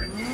Okay.